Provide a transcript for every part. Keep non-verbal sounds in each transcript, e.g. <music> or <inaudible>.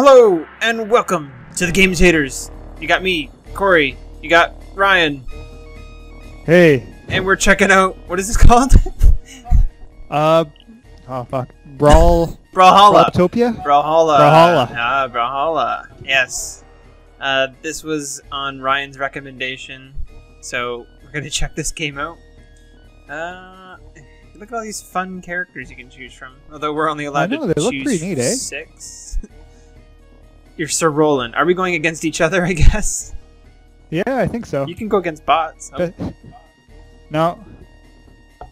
Hello and welcome to the Gamingtators. You got me, Cory. You got Ryan, Hey, and we're checking out what is this <laughs> called? uh, oh fuck, Brawl, <laughs> Brawlhalla. Brawltopia? Brawlhalla. Brawlhalla. Ah, Brawlhalla. Yes. Uh, this was on Ryan's recommendation, so we're gonna check this game out. Uh, look at all these fun characters you can choose from. Although we're only allowed know, to they look choose pretty neat, eh? six. <laughs> You're Sir Roland. Are we going against each other? <laughs> I guess Yeah, I think so. you can go against bots. Oh, Be- no,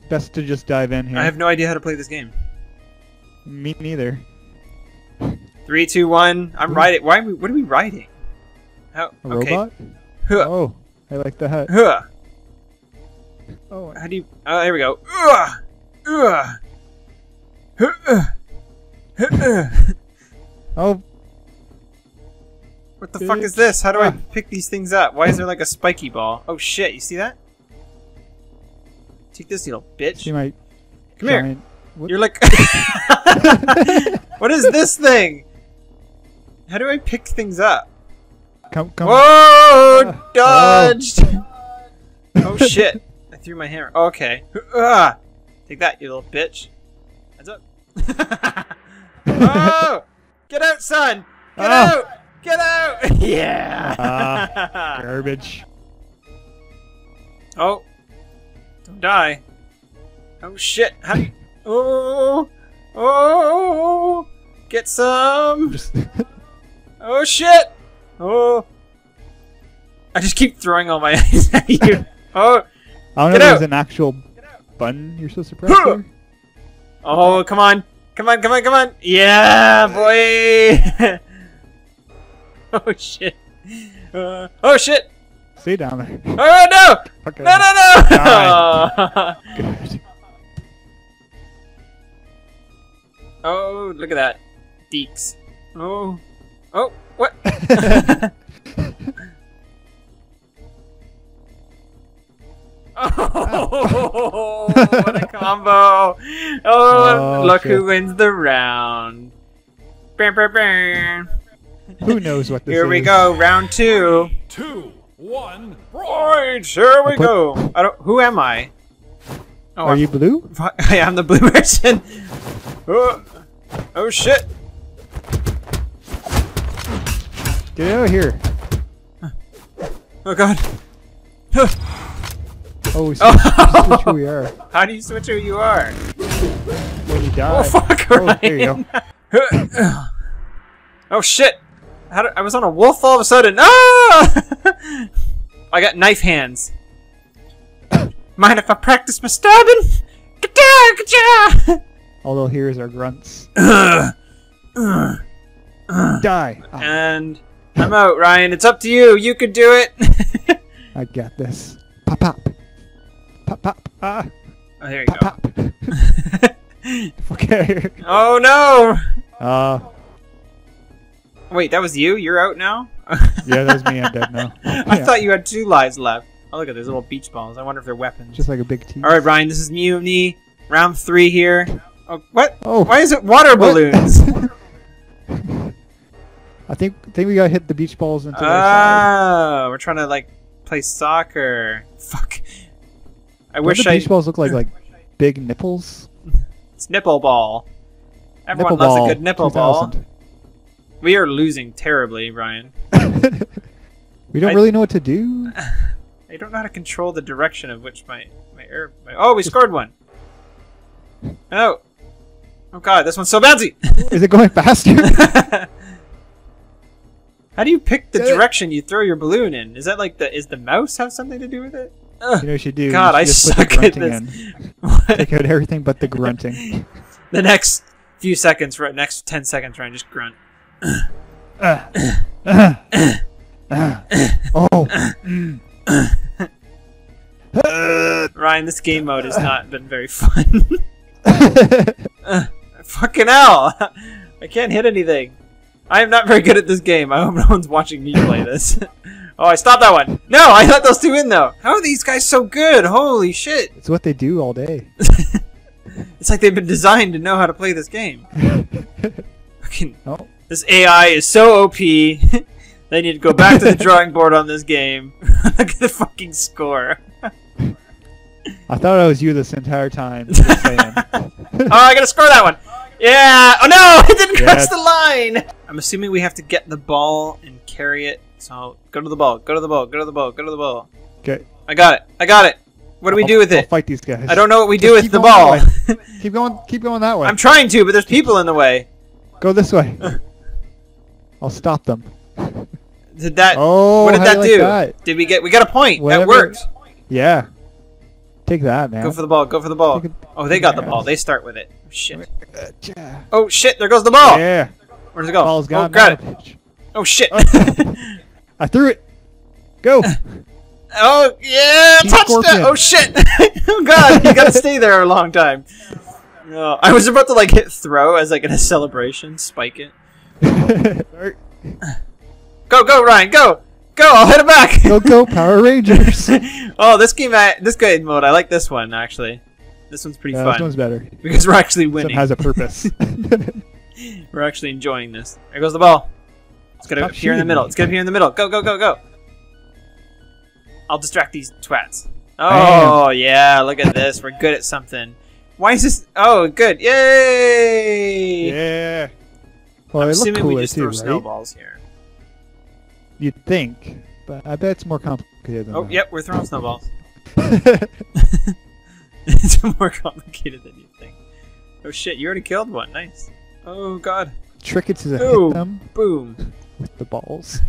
best to just dive in here. I have no idea how to play this game. Me neither. Three, two, one. I'm Ooh. riding. Why? Are we, what are we riding? How? A okay. robot? Huh. Oh, I like the hut. Huh. Oh, How do you? Oh, there we go. Ugh. Uh. Uh. oh, What the fuck is this? How do I Ah. pick these things up? Why is there like a spiky ball? Oh shit! You see that? Take this, you little bitch. see might. Come here. giant. What? You're like. <laughs> what is this thing? How do I pick things up? Come, come. Whoa! Ah. Dodged! Oh shit! I threw my hammer. Okay. Ah! Take that, you little bitch. Heads up. <laughs> <laughs> oh! Get out, son! Get out! Get out! <laughs> Yeah! Ah. <laughs> Garbage. oh! Don't die. Oh shit! How do you... Oh! Oh! Get some! Just <laughs> Oh shit! Oh! I just keep throwing all my eyes at you. Oh! I don't Get know if there's an actual button you're supposed to press Oh, come on. Come on, come on, come on. Yeah, boy. <laughs> oh, shit. Uh, oh, shit. Stay down there. Oh, no. Okay. No, no, no. <laughs> Good. oh, look at that. Deeks. Oh. Oh, what? <laughs> Oh, what a combo. Oh, Oh, look shit. who wins the round. Bam, bam, bam. Who knows what this Here is? Here we go, round two. two, one, Right, here we put- go. I don't. Who am I? Oh, Are I'm, you blue? <laughs> I am the blue person. Oh, oh shit! Get out of here. Oh god. Oh, we switch, Oh. switch who we are. How do you switch who you are? When you oh, die. Oh fuck! Oh, there you Ryan. <laughs> oh shit! How do, I was on a wolf all of a sudden. Ah! <laughs> I got knife hands. <coughs> Mind if I practice my stabbing? Ka-cha, ka-cha! <laughs> All they'll hear is our grunts. <coughs> Die. And I'm out, Ryan. It's up to you. You could do it. <laughs> I got this. Pop pop. Pop pop. Ah. oh, there you Pop go. pop. Fuck out here. oh no! Uh, Wait, that was you? You're out now? <laughs> yeah, that was me. I'm dead now. <laughs> I thought you had two lives left. Oh, look at those little beach balls. I wonder if they're weapons. Just like a big T. All right, Ryan. This is Mutiny. Round three here. Oh, what? Oh. Why is it water balloons? <laughs> I think think we gotta hit the beach balls into. Oh, we're trying to like play soccer. Fuck. I Don't wish the I. beach balls look like like big nipples. It's nipple ball. Everyone nipple loves ball. a good nipple ball. 2000. We are losing terribly, Ryan. <laughs> we don't I- really know what to do. <sighs> I don't know how to control the direction of which my my air. My, oh, we scored one. Oh. Oh god, this one's so bouncy. <laughs> Is it going faster? <laughs> How do you pick the direction you throw your balloon in? Is that like the is the mouse have something to do with it? Ugh. you know what you do. God, you I suck at this. Take out everything but the grunting. the next few seconds, right? Next ten seconds, Ryan, just grunt. Oh. Ryan, this game mode has not been very fun. <laughs> Fucking hell! <laughs> I can't hit anything. I am not very good at this game. I hope no one's watching me play this. <laughs> oh, I stopped that one. No, I let those two in though. How are these guys so good? Holy shit! it's what they do all day. It's like they've been designed to know how to play this game. Fucking oh. This AI is so OP. <laughs> they need to go back to the <laughs> drawing board on this game. <laughs> Look at the fucking score. I thought I was you this entire time. Oh, I gotta score that one. Yeah. Oh no, it didn't cross Yes. the line. I'm assuming we have to get the ball and carry it. So go to the ball. Go to the ball. Go to the ball. Go to the ball. Okay. I got it. I got it. What do we I'll- do with it? I'll fight these guys. I don't know what we do with the ball. Keep going. Keep going that way. I'm trying to, but there's people in the way. Go this way. I'll stop them. <laughs> Did that? Oh, what did that you like do? that? Did we get? We got a point. Whatever. That worked. Yeah. Take that, man. Go for the ball. Go for the ball. It- Oh, they got the ball. They start with it. Oh, shit. Oh shit! There goes the ball. Yeah. Where's it go? Ball's oh, gone. got it. bitch. Oh shit! Oh. <laughs> I threw it. Go. <laughs> oh yeah! Touched it. Scorpion. Oh shit! oh god! You gotta stay there a long time. Oh, I was about to like hit throw as like in a celebration, spike it. <laughs> Go go Ryan! Go go! I'll hit it back. go go Power Rangers. <laughs> oh, this game, I, this game mode, I like this one actually. This one's pretty Yeah, fun this one's better. because we're actually This one has a purpose. <laughs> We're actually enjoying this. There goes the ball. It's gonna Stop appear in the middle. me. It's gonna appear in the middle. Go, go, go, go. I'll distract these twats. Oh, yeah, look at this. We're good at something. Why is this? Oh, good. Yay! yeah. Well, I'm it assuming we just too, throw right? snowballs here. You'd think, but I bet it's more complicated than Oh, that. yep, we're throwing snowballs. <laughs> <laughs> it's more complicated than you think. Oh, shit, you already killed one. Nice. Oh, God. Trick it to the hit them Boom. <laughs> with the balls.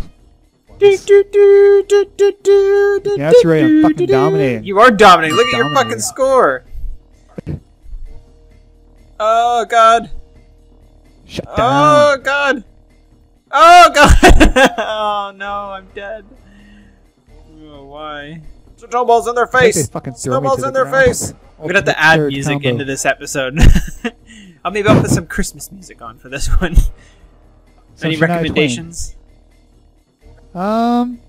Do, do, do, do, do, do, do, Yeah, that's right, I'm fucking do, do. dominating. You are dominating. Look at your fucking score. Oh god. Shut down. Oh god. Oh god. <laughs> oh no, I'm dead. Oh why? Snowballs in their I think they face. fucking throw me Snowballs to in the their ground. face. I'm gonna have to add music combo. into this episode. <laughs> I'll maybe I'll put some Christmas music on for this one. So Any Shania Twain. recommendations? Um,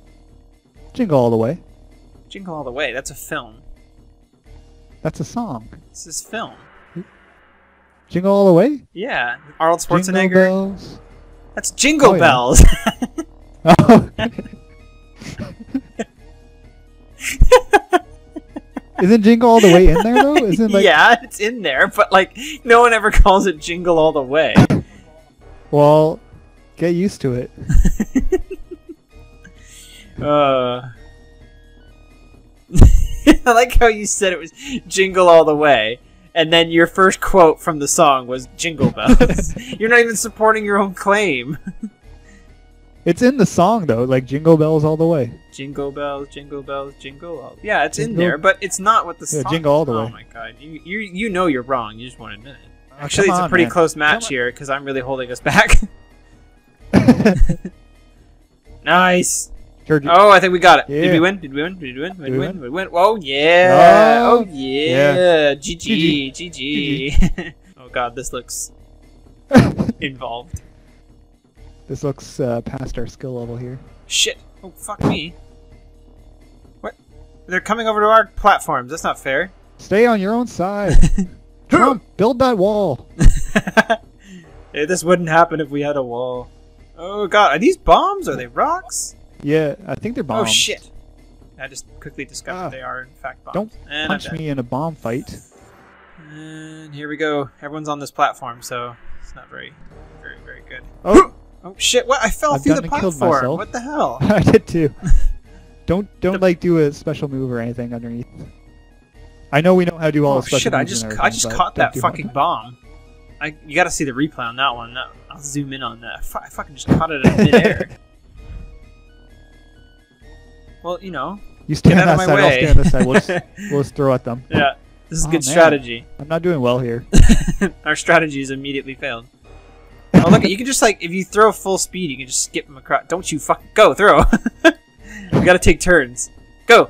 Jingle All the Way. Jingle All the Way. That's a film. That's a song. This is film. Jingle All the Way. Yeah, Arnold Jingle Schwarzenegger. bells. That's Jingle Oh, yeah. Bells. Oh. <laughs> Isn't Jingle All the Way in there though? Isn't like yeah, it's in there, but like no one ever calls it Jingle All the Way. <laughs> well, get used to it. <laughs> Uh, I like how you said it was Jingle All the Way, and then your first quote from the song was Jingle Bells. <laughs> You're not even supporting your own claim. It's in the song though, like Jingle Bells All the Way. Jingle bells, jingle bells, jingle all. Yeah, it's in there, but it's not what the Yeah, song. jingle all the oh way. my god, you you you know you're wrong. You just won't admit it. Oh, uh, Actually, come it's a pretty man. close match Come here because I'm really holding us back. <laughs> <laughs> nice. Oh, I think we got it. Did we win? Did we win? Did we win? Did we win? Did we win? Oh yeah! Oh, Oh yeah! GG! GG. GG! oh god, this looks <laughs> involved. this looks uh, past our skill level here. Shit! Oh fuck me! What? They're coming over to our platforms. That's not fair. Stay on your own side. <laughs> Trump, build that wall. <laughs> Hey, this wouldn't happen if we had a wall. Oh god, are these bombs? Are they rocks? Yeah, I think they're bombs. Oh shit! I just quickly discovered Ah. they are in fact bombs. Don't and Punch me in a bomb fight. And here we go. Everyone's on this platform, so it's not very, very, very good. Oh, Oh shit! What? I fell I've through the platform. What the hell? <laughs> I did too. <laughs> Don't don't The- like do a special move or anything underneath. I know we know how to do all Oh the special shit! I just I just caught that fucking bomb. I you got to see the replay on that one. I'll zoom in on that. I fucking just caught it in midair. <laughs> well, you know, You stand get on out that of my side. I'll way. stay on this side. We'll just, <laughs> we'll just throw at them. yeah, this is Oh, good man. strategy. I'm not doing well here. <laughs> Our strategy has immediately failed. Oh look! You can just like if you throw full speed, you can just skip them across. Don't you fucking go throw! <laughs> we gotta take turns. Go!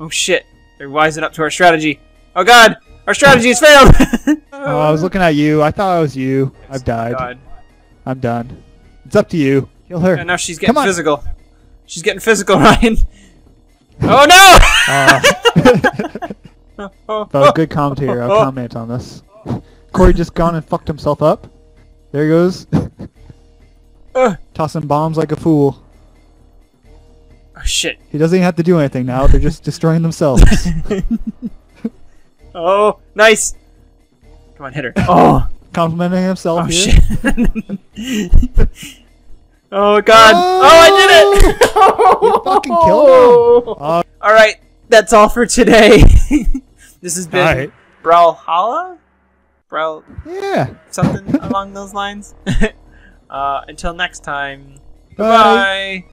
Oh shit! They're wising up to our strategy. Oh god! Our strategy has failed. Oh, I was looking at you. I thought I was you. I've died. God. I'm done. It's up to you. Kill her. And now she's getting Come on. physical. She's getting physical, <laughs> Ryan. Oh no! Uh, oh, <laughs> good commentator. I'll <laughs> comment on this. Cory just gone and fucked himself up. There he goes. Tossing bombs like a fool. Oh shit. He doesn't even have to do anything now. They're just destroying themselves. Oh, nice. Come on, hit her. Oh, Complimenting himself oh here. shit. Oh god. Oh, I did it. <laughs> You fucking killed him. <laughs> Uh, All right, that's all for today. <laughs> this has been Alright. Brawlhalla? Brawl yeah. something along those lines. uh, until next time. Bye. Bye.